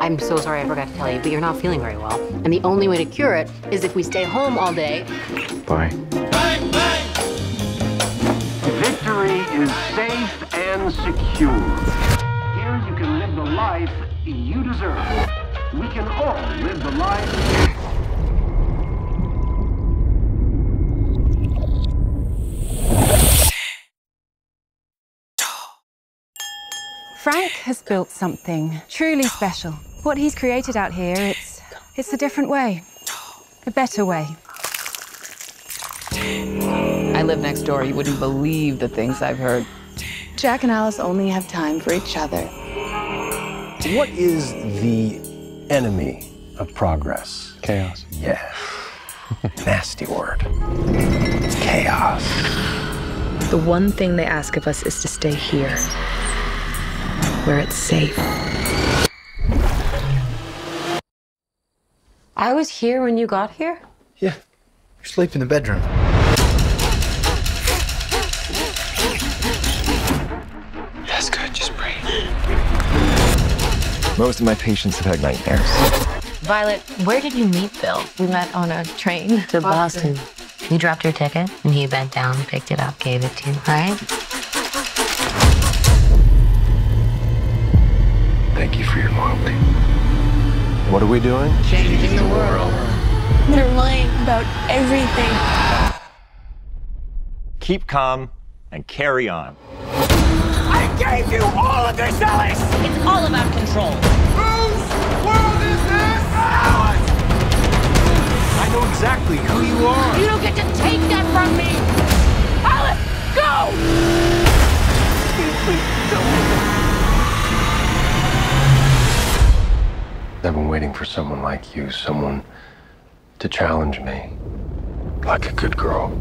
I'm so sorry I forgot to tell you, but you're not feeling very well. And the only way to cure it is if we stay home all day. Bye. Victory is safe and secure. Here you can live the life you deserve. We can all live the life. Frank has built something truly special. What he's created out here, it's it's a different way. A better way. I live next door. You wouldn't believe the things I've heard. Jack and Alice only have time for each other. What is the enemy of progress? Chaos. Yeah. Nasty word. It's chaos. The one thing they ask of us is to stay here, where it's safe. I was here when you got here? Yeah. You sleep in the bedroom. That's good. Just breathe. Most of my patients have had nightmares. Violet, where did you meet Bill? We met on a train To Boston. You dropped your ticket, and he bent down, picked it up, gave it to you, all right? Thank you for your loyalty. What are we doing? Changing the world. They're lying about everything. Keep calm and carry on. I gave you all of this, I've been waiting for someone like you, someone to challenge me. Like a good girl.